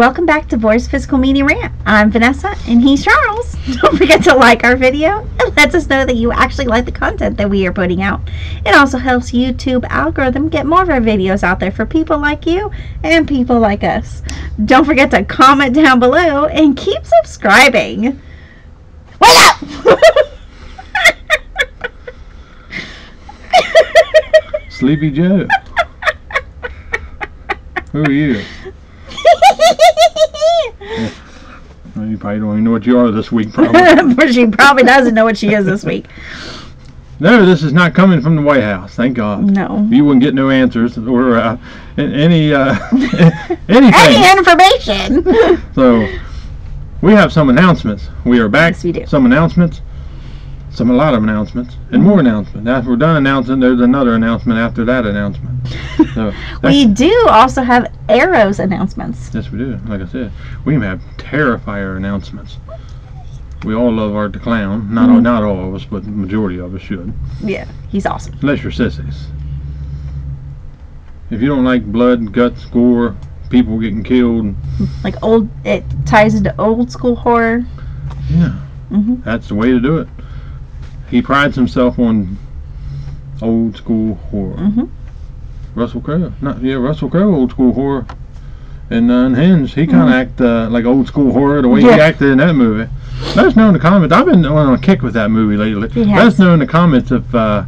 welcome back to Vore's Physical Media Rant. I'm Vanessa and he's Charles. Don't forget to like our video. It lets us know that you actually like the content that we are putting out. It also helps YouTube algorithm get more of our videos out there for people like you and people like us. Don't forget to comment down below and keep subscribing. Wake up! Sleepy Joe. Who are you? Well, you probably don't even know what you are this week, probably. but she probably doesn't know what she is this week. no, this is not coming from the White House. Thank God. No. You wouldn't get no answers or uh, any uh, anything. Any information? So we have some announcements. We are back. Yes, we do. Some announcements. Some a lot of announcements and more announcements. After we're done announcing, there's another announcement after that announcement. So we do also have Arrows announcements. Yes, we do. Like I said, we even have Terrifier announcements. We all love Art the Clown. Not all, Mhm. not all of us, but the majority of us should, Yeah, he's awesome. unless you're sissies. If you don't like blood, guts, gore, people getting killed, Like old, it ties into old school horror. yeah, hmm that's the way to do it. He prides himself on old school horror. hmm Russell Crowe, not yeah, Russell Crowe, old school horror. And uh, Unhinged, he kind of act uh, like old school horror the way he acted in that movie. Let us know in the comments. I've been on a kick with that movie lately. Let us know in the comments if uh,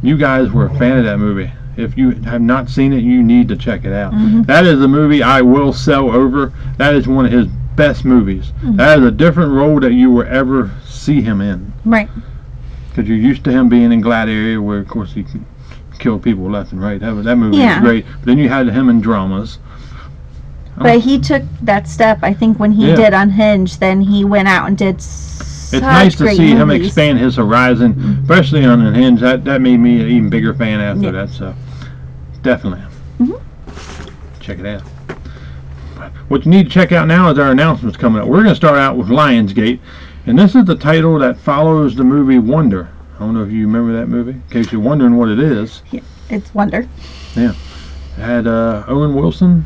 you guys were a fan of that movie. If you have not seen it, you need to check it out. Mhm. That is a movie I will sell over. That is one of his best movies. Mhm. That is a different role that you will ever see him in. Right. Because you're used to him being in Gladiator, where of course he killed people left and right. That was that movie Yeah. was great. But then you had him in dramas. But he took that step, I think, when he Yeah. did Unhinged. Then he went out and did. It's nice to see him expand his horizon, Mhm. especially on Unhinged. That that made me an even bigger fan after Yeah. that. So definitely, Mhm. check it out. What you need to check out now is our announcements coming up. We're going to start out with Lionsgate, and this is the title that follows the movie Wonder. I don't know if you remember that movie. In case you're wondering what it is, Yeah, It's Wonder. Yeah. It had uh, Owen Wilson,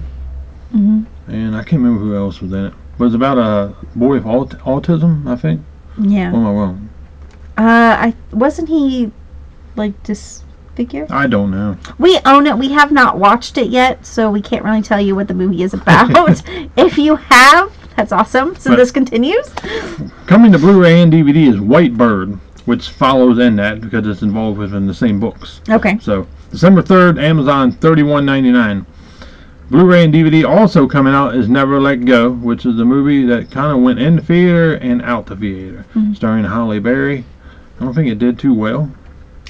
hmm and I can't remember who else was in it. But it's about a boy with aut- autism, I think. Yeah. Or am I wrong? Uh, I wasn't he like disfigured? I don't know. We own it. We have not watched it yet, so we can't really tell you what the movie is about. if you have, that's awesome. So But- this continues. Coming to Blu-ray and DVD is White Bird, which follows in that because it's involved within the same books. Okay. So December 3rd, Amazon, thirty-one ninety-nine. Blu-ray and DVD also coming out is Never Let Go, which is the movie that kind of went in the theater and out the theater, Mhm. starring Halle Berry. I don't think it did too well,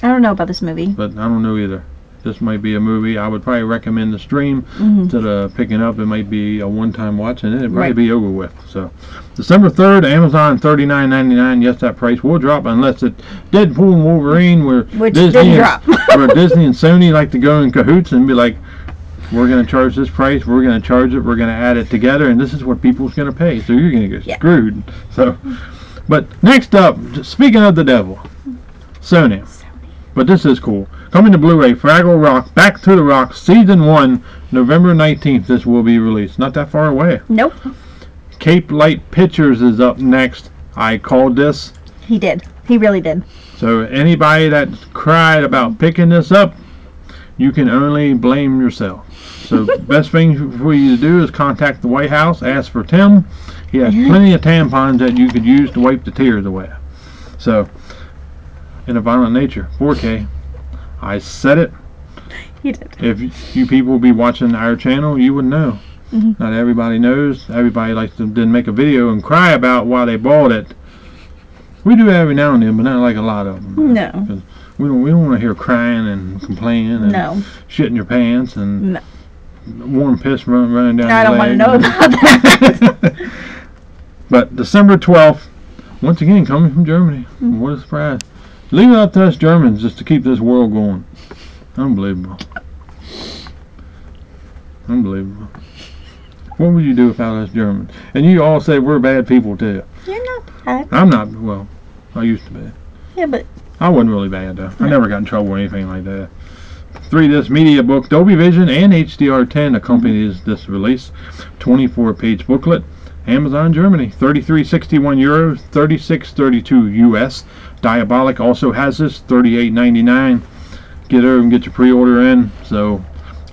I don't know about this movie. but I don't know either. This might be a movie I would probably recommend the stream hmm instead of picking up. It might be a one-time watch and it'd probably Right. be over with. So, December third, Amazon thirty-nine ninety-nine. Yes, that price will drop unless it Deadpool and Wolverine, where Which Disney and, where Disney and Sony like to go in cahoots and be like, we're going to charge this price, we're going to charge it, we're going to add it together, and this is what people's going to pay. So you're going to get Yeah. screwed. So, but next up, speaking of the devil, Sony. But this is cool. Coming to Blu-ray, Fraggle Rock, Back to the Rock, Season 1, November 19th, this will be released. Not that far away. Nope. Capelight Pictures is up next. I called this. He did. He really did. So anybody that cried about picking this up, you can only blame yourself. So best thing for you to do is contact the White House, ask for Tim. He has plenty of tampons that you could use to wipe the tears away. So, in a violent nature, 4K. I said it. He did. If you people be watching our channel, you would know. Mhm. Not everybody knows. Everybody likes to then make a video and cry about why they bought it. We do every now and then, but not like a lot of them. No. We don't. We don't want to hear crying and complaining and No. shitting your pants and No. warm piss run, running down. I your don't want to leg. know about that. but December twelfth, once again coming from Germany. Mm. What a surprise! Leave it up to us Germans just to keep this world going. Unbelievable. Unbelievable. What would you do without us Germans? And you all say we're bad people too. You're not bad. I'm not. Well, I used to be. Yeah, but I wasn't really bad though. I never got in trouble or anything like that. three disc media book, Dolby Vision and HDR10 accompanies this release. 24 page booklet. Amazon Germany, 33.61 euros, 36.32 US. Diabolik also has this, 38.99. Get over and get your pre-order in. So,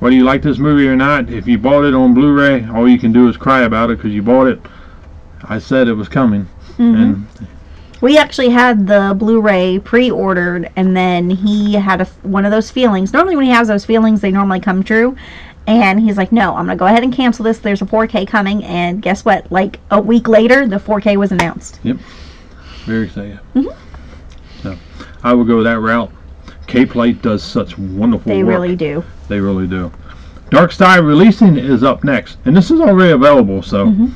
whether you like this movie or not, if you bought it on Blu-ray, all you can do is cry about it because you bought it. I said it was coming, Mhm. and We actually had the Blu-ray pre-ordered, and then he had a, one of those feelings. Normally, when he has those feelings, they normally come true. And he's like, "No, I'm gonna go ahead and cancel this. There's a 4K coming." And guess what? Like a week later, the 4K was announced. Yep. Very excited. Mhm. So, I would go that route. Capelight does such wonderful They work. really do. They really do. Dark Sky Releasing is up next, and this is already available. So, Mhm.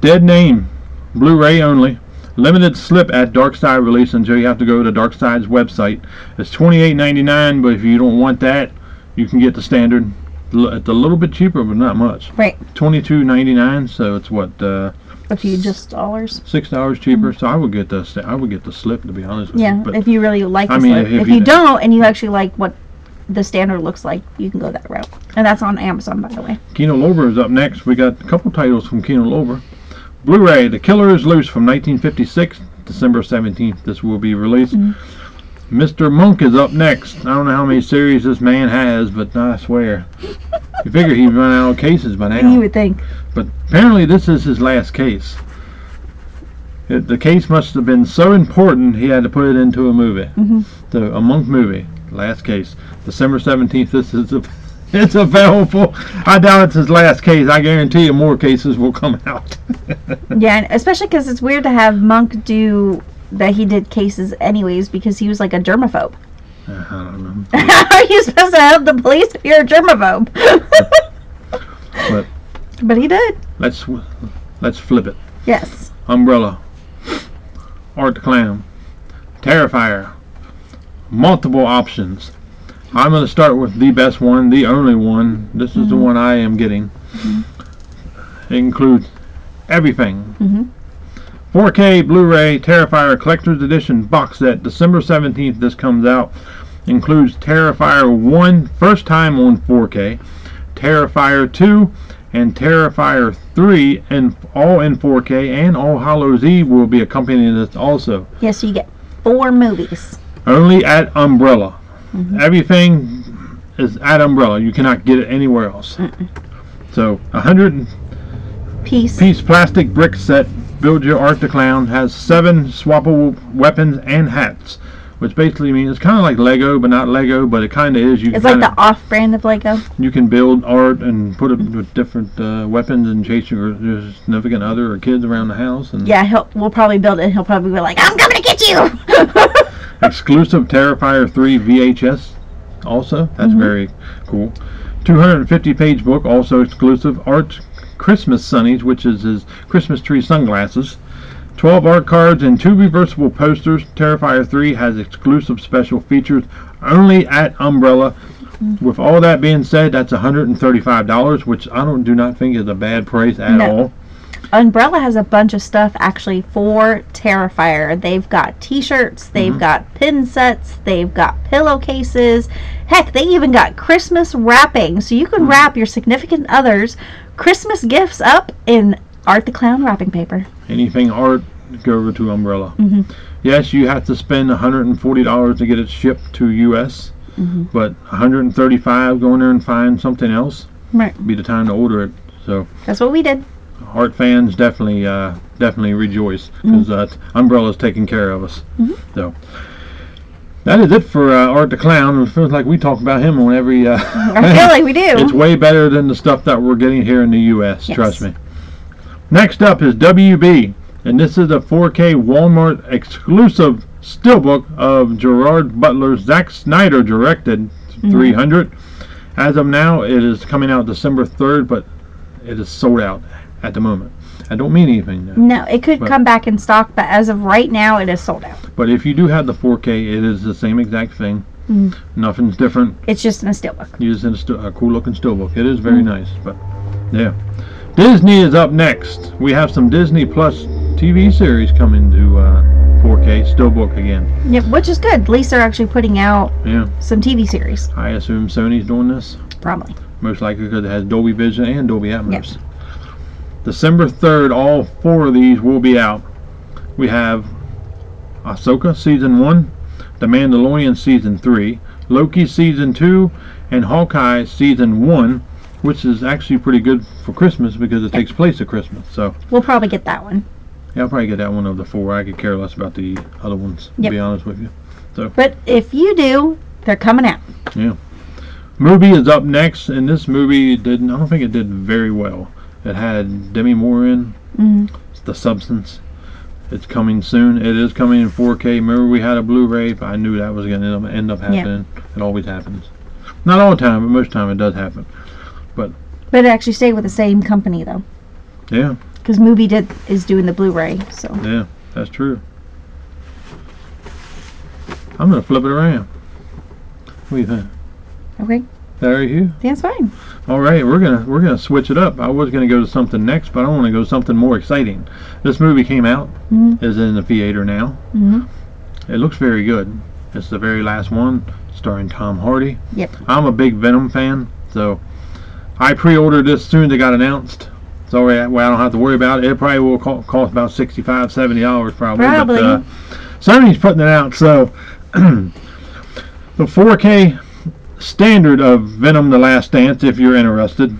Dead Name, Blu-ray only, limited slip at Dark Sky Releasing. So you have to go to Dark Sky's website. It's twenty-eight ninety-nine, but if you don't want that, you can get the standard. It's a little bit cheaper, but not much. Right. Twenty-two ninety-nine. So it's what uh, A few just dollars. six dollars cheaper. So I would get the I would get the slip to be honest with Yeah, you. But if you really like the I mean, slip. if If, you- you don't, and you actually like what the standard looks like, you can go that route. And that's on Amazon, by the way. Kino Lorber is up next. We got a couple titles from Kino Lorber. Blu-ray, The Killer is Loose from 1956, December 17th. This will be released. Mhm. Mr. Monk is up next. I don't know how many series this man has, but I swear. you figure he'd run out of cases by now. You would think. But apparently this is his last case. It, the case must have been so important he had to put it into a movie. Mhm. So a Monk movie, last case, December 17th. This is a, it's available. I doubt it's his last case. I guarantee you more cases will come out. Yeah, and especially because it's weird to have Monk do that he did cases anyways because he was like a germaphobe. I don't know. How are you supposed to help the police if you're a germaphobe? But but he did. let's let's flip it. Yes. Umbrella, Art the Clown, Terrifier, multiple options. I'm going to start with the best one, the only one. This is the Mhm. one I am getting. It includes everything. hmm 4K Blu-ray Terrifier Collector's Edition box set, December 17th. This comes out. Includes Terrifier 1, first time on 4K, Terrifier 2, and Terrifier 3, and all in 4K. And All Hallows Eve will be accompanying this also. Yes, so you get four movies. Only at Umbrella. Mhm. Everything is at Umbrella. You cannot get it anywhere else. Mm-mm. So, 100 Peace. piece plastic brick set. Build your Art the Clown has seven swappable weapons and hats, which basically means it's kind of like Lego, but not Lego, but it kind of is. You It's can like the off-brand of Lego. you can build art and put it with different uh, weapons and chase your, your significant other or kids around the house. And Yeah, he'll, we'll probably build it. and He'll probably be like, "I'm coming to get you." exclusive Terrifier 3 VHS. Also, that's Mhm. very cool. 250 page book, also exclusive. Art Christmas Sunnies, which is his Christmas tree sunglasses. 12 art cards and two reversible posters. Terrifier 3 has exclusive special features only at Umbrella. With all that being said, that's $135, which I don't do not think is a bad price at No. all. Umbrella has a bunch of stuff actually for Terrifier. They've got T-shirts, they've Mhm. got pin sets, they've got pillowcases. Heck, they even got Christmas wrapping, so you can Mhm. wrap your significant others Christmas gifts up in Art the Clown wrapping paper. Anything art, go over to Umbrella. hmm Yes, you have to spend $140 to get it shipped to US, hmm but 135 go in there and find something else. Right, Be the time to order it. So that's what we did. art fans definitely uh, definitely rejoice because uh, Umbrella's taking care of us. Mhm. So that is it for uh, Art the Clown. It feels like we talk about him on every. Uh, I feel like we do. it's way better than the stuff that we're getting here in the U.S. Yes. Trust me. Next up is WB, and this is a 4K Walmart exclusive steelbook of Gerard Butler's Zack Snyder directed Mhm. 300. As of now, it is coming out December 3rd, but it is sold out at the moment. I don't mean anything now. No, it could But- come back in stock, but as of right now, it is sold out. But if you do have the 4K, it is the same exact thing. Mm. Nothing's different. It's just in a steelbook. You just in a, a cool looking steelbook. It is very Mm. nice. But yeah, Disney is up next. We have some Disney Plus TV series coming to uh, 4K steelbook again. Yep, which is good. At least they're actually putting out Yeah. some TV series. I assume Sony's doing this. Probably. Most likely because it has Dolby Vision and Dolby Atmos. December 3rd, all four of these will be out. We have Ahsoka Season 1, The Mandalorian Season 3, Loki Season 2, and Hawkeye Season 1, which is actually pretty good for Christmas because it takes place at Christmas. So, We'll probably get that one. yeah, I'll probably get that one of the four. I could care less about the other ones, to Yep. be honest with you. So But if you do, they're coming out. Yeah. MUBI is up next, and this movie didn't, I don't think it did very well. It had Demi Moore in, Mm. The Substance. It's coming soon. It is coming in 4K. Remember, we had a Blu-ray. But I knew that was going to end up, up Yeah. happening. It always happens. Not all the time, but most of the time it does happen. But But it actually stayed with the same company though, Yeah, because MUBI did is doing the Blu-ray. So yeah, that's true. I'm gonna flip it around. What do you think? okay, There you. that's fine. All right, we're gonna we're gonna switch it up. I was gonna go to something next, but I want to go something more exciting. This movie came out, Mhm. is in the theater now. hmm It looks very good. It's the very last one, starring Tom Hardy. Yep. I'm a big Venom fan, so I pre-ordered this soon as it got announced. So way way I don't have to worry about it. It probably will cost about 65 70 dollars probably. Probably. But, uh, Sony's putting it out, so the 4K standard of Venom: The Last Dance, if you're interested.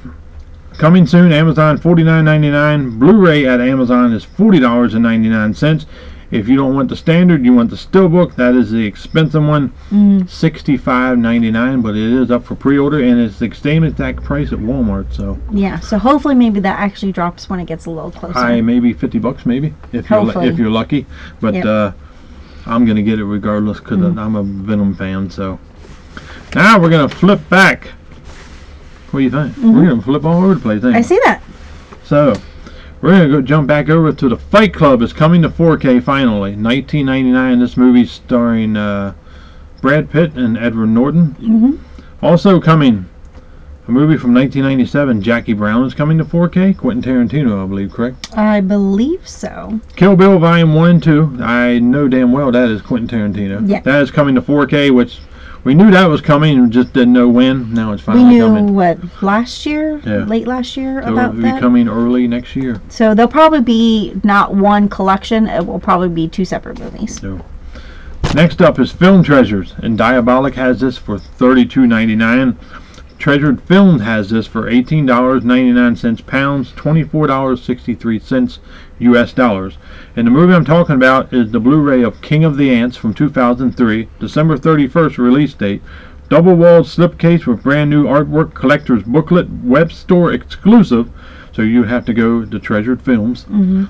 Coming soon, Amazon $49.99. Blu-ray at Amazon is $40.99. If you don't want the standard, you want the steelbook. That is the expensive one, Mm. $65.99. But it is up for pre-order, and it's the same exact price at Walmart. So Yeah. So hopefully maybe that actually drops when it gets a little closer. I maybe 50 bucks, maybe if you're if you're lucky. But Yep. uh, I'm gonna get it regardless because Mm. I'm a Venom fan. So now we're gonna flip back. What do you think? Mhm. We're gonna flip all over the place. I see that. So we're gonna go jump back over to the Fight Club. is coming to 4K finally. 1999. This movie starring uh, Brad Pitt and Edward Norton. hmm Also coming. A movie from 1997, Jackie Brown, is coming to 4K. Quentin Tarantino, I believe, correct? I believe so. Kill Bill Volume 1 and 2. I know damn well that is Quentin Tarantino. Yeah. That is coming to 4K, which we knew that was coming and just didn't know when. Now it's finally We knew coming. what last year, Yeah. late last year So about it'll be that. coming early next year. So they'll probably be not one collection. It will probably be two separate movies. Next up is Film Treasures, and Diabolik has this for $32.99. Treasured Film has this for $18.99 pounds, $24.63 US dollars. And the movie I'm talking about is the Blu-ray of King of the Ants from 2003, December 31st release date. Double-walled slipcase with brand new artwork, collector's booklet, web store exclusive. So you have to go to Treasured Films. hmm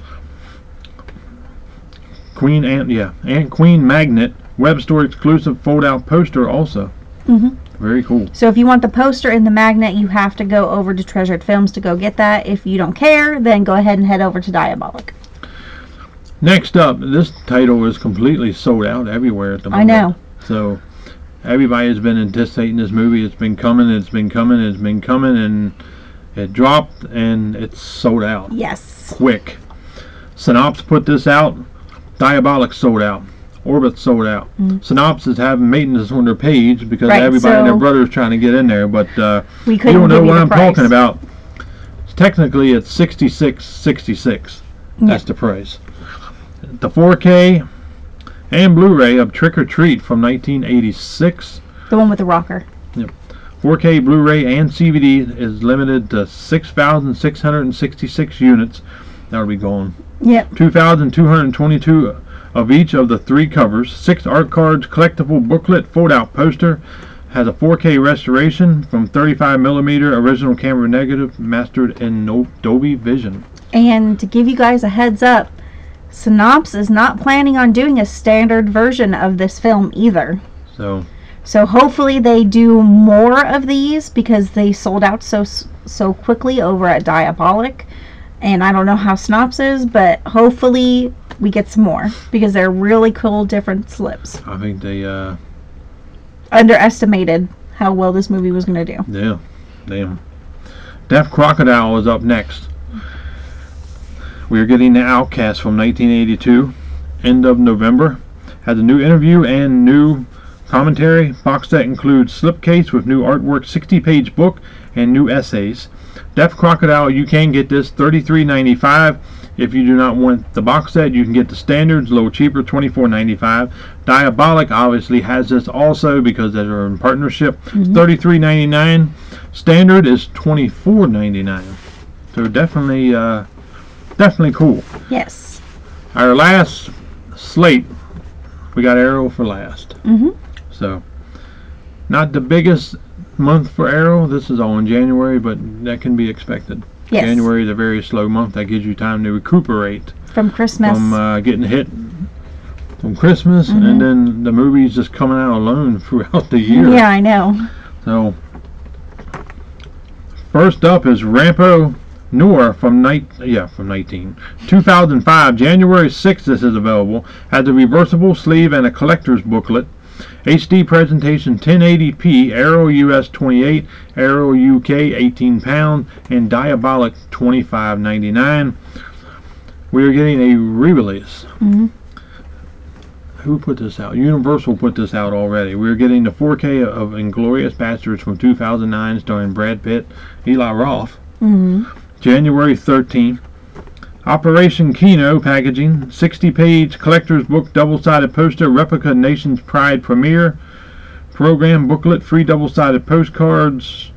Queen Ant, yeah, Ant Queen magnet, web store exclusive fold-out poster also. hmm Very cool. So if you want the poster and the magnet, you have to go over to Treasured Films to go get that. If you don't care, then go ahead and head over to Diabolik. Next up, this title is completely sold out everywhere at the moment. I know. So everybody has been anticipating this movie. It's been coming, it's been coming, it's been coming, and it dropped and it's sold out Yes. quick. Synapse put this out. Diabolik sold out. Orbit sold out. Mm. Synapse is having maintenance on their page because Right, everybody and their brother is trying to get in there, but uh, We you don't know what I'm price. talking about. Technically, it's 66.66. That's the price. The 4K and Blu-ray of Trick or Treat from 1986. The one with the rocker. Yep. 4K Blu-ray and CVD is limited to 6,666 units. That'll be gone. Yep. 2,222 of each of the three covers. Six art cards, collectible booklet, fold-out poster. Has a 4K restoration from 35 millimeter original camera negative, mastered in no- Dolby Vision. And to give you guys a heads up, Synapse is not planning on doing a standard version of this film either. So So hopefully they do more of these because they sold out so so quickly over at Diabolik. And I don't know how Synapse is, but hopefully we get some more because they're really cool different slips. I think they, uh, Underestimated how well this movie was going to do. yeah, damn. Deaf Crocodile is up next. We are getting the Outcast from 1982. end of November. Has a new interview and new commentary. Box set includes slipcase with new artwork, 60-page book, and new essays. Deaf Crocodile, you can get this $33.95. If you do not want the box set, you can get the standards, a little cheaper, $24.95. Diabolik obviously has this also because they're in partnership, $33.99. Standard is $24.99. So definitely, uh, definitely cool. Yes. Our last slate, we got Arrow for last. Mhm. So, not the biggest month for Arrow. This is all in January, but that can be expected. Yes. January is a very slow month. That gives you time to recuperate From Christmas. from uh, getting hit from Christmas, Mhm. and then the movies just coming out alone throughout the year. yeah, I know. So, first up is Rampo Noir from night yeah from 19 2005 January 6th. This is available. Has a reversible sleeve and a collector's booklet. HD presentation 1080p Arrow US 28 Arrow UK 18 pound and Diabolik 25.99. We are getting a re-release. Mhm. Who put this out? Universal put this out already. We're getting the 4K of Inglourious Basterds from 2009 starring Brad Pitt, Eli Roth. hmm January 13th. Operation Kino packaging, 60 page collector's book, double sided poster, replica Nation's Pride premiere, program booklet, free double sided postcards,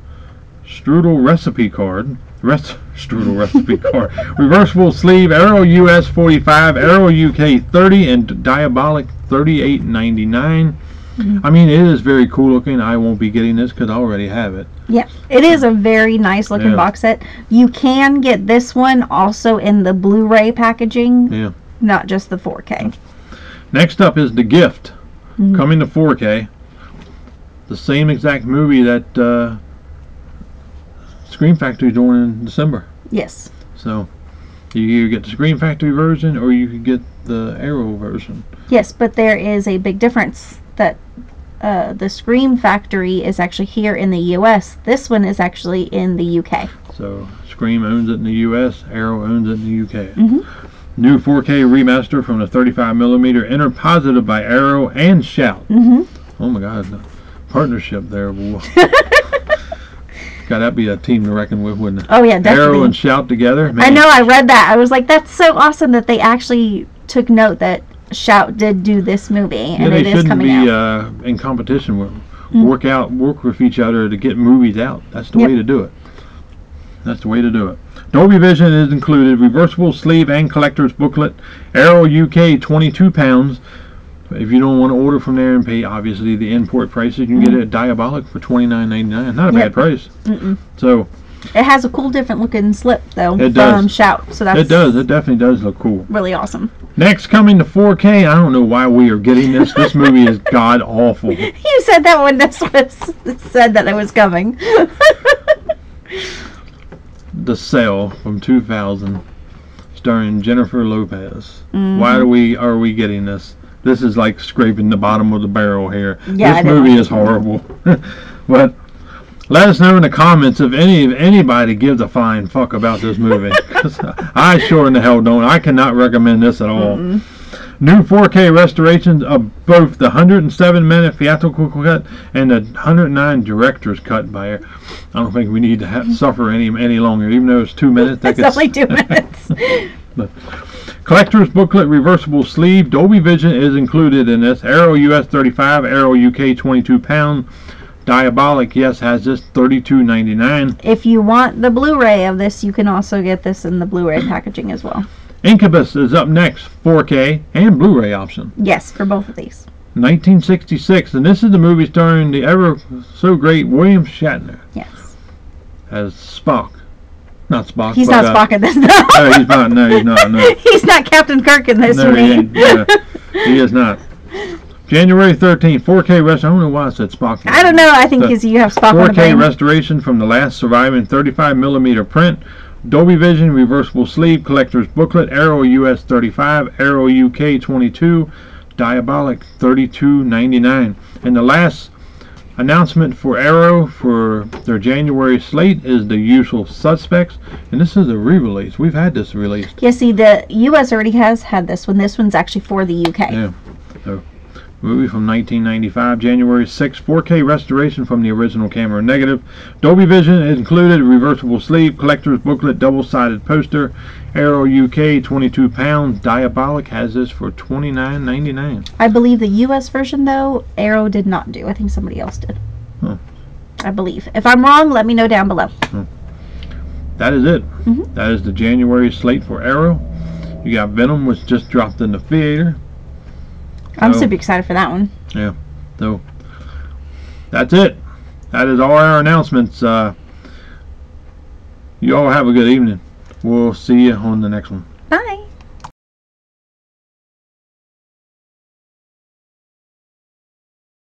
strudel recipe card, rest, strudel recipe card, reversible sleeve, Arrow US 45, Arrow UK 30, and Diabolik 38.99. Mm-hmm. I mean, it is very cool looking. I won't be getting this because I already have it. Yeah, it is a very nice looking Yeah. box set. You can get this one also in the Blu-ray packaging, Yeah. not just the 4K. Next up is The Gift, Mhm. coming to 4K. The same exact movie that uh, Scream Factory is doing in December. Yes. So you either get the Scream Factory version or you could get the Arrow version. Yes, but there is a big difference that uh, the Scream Factory is actually here in the U.S. This one is actually in the U.K. So Scream owns it in the U.S., Arrow owns it in the U.K. Mhm. New 4K remaster from the 35mm, interpositive by Arrow and Shout. hmm Oh my God, the partnership there. God, that'd be a team to reckon with, wouldn't it? oh yeah, definitely. Arrow and Shout together. I know. I read that. I was like, that's so awesome that they actually took note that Shout did do this movie and it is coming be out. uh, in competition with Mm. work out, work with each other to get movies out. That's the Yep. way to do it. That's the way to do it. Dolby Vision is included. Reversible sleeve and collector's booklet. Arrow UK, 22 pounds. If you don't want to order from there and pay obviously the import prices, you can get it at Diabolik for 29.99. Not a. Yep. bad price. Mm-mm. So It has a cool, different looking slip though It does. from Shout, so that's it does. It definitely does look cool. really awesome. Next, coming to 4K. I don't know why we are getting this. This movie is god awful. You said that when this was said that it was coming. The Cell from 2000, starring Jennifer Lopez. Mhm. Why do we are we getting this? This is like scraping the bottom of the barrel here. Yeah, this movie is horrible. but let us know in the comments if any if anybody gives a fine fuck about this movie. I sure in the hell don't. I cannot recommend this at all. Mm-mm. New 4K restorations of both the 107 minute theatrical cut and the 109 director's cut by. I don't think we need to ha- suffer any any longer, even though it's two minutes. It's only two minutes. Collector's booklet, reversible sleeve, Dolby Vision is included in this. Arrow US 35, Arrow UK 22 pound. Diabolik, yes, has this 32.99. if you want the Blu-ray of this, you can also get this in the Blu-ray packaging as well. Incubus is up next, 4K and Blu-ray option. Yes, for both of these. 1966, and this is the movie starring the ever so great William Shatner Yes. as Spock. Not Spock. He's but, not uh, Spock in this. No, he's not. No, he's not. No. He's not Captain Kirk in this No, for he. Yeah, he is not. January 13th, 4K rest. I don't know why I said Spock. I don't know. I think because you have Spock on the 4K restoration from the last surviving 35 millimeter print. Dolby Vision reversible sleeve collector's booklet. Arrow US 35, Arrow UK 22, Diabolik 32.99. And the last Announcement for Arrow for their January slate is The Usual Suspects, and this is a re-release. We've had this released. Yeah, see, the U.S. already has had this one. This one's actually for the U.K. Yeah. Movie from 1995, January 6, 4K restoration from the original camera negative. Dolby Vision included, reversible sleeve, collector's booklet, double-sided poster. Arrow UK, 22 pounds. Diabolik has this for 29.99. I believe the U.S. version, though, Arrow did not do. I think somebody else did. Huh. I believe. If I'm wrong, let me know down below. That is it. Mhm. That is the January slate for Arrow. You got Venom, which just dropped in the theater. I'm So- super excited for that one. Yeah. So that's it. That is all our announcements. Uh, you all have a good evening. We'll see you on the next one. Bye.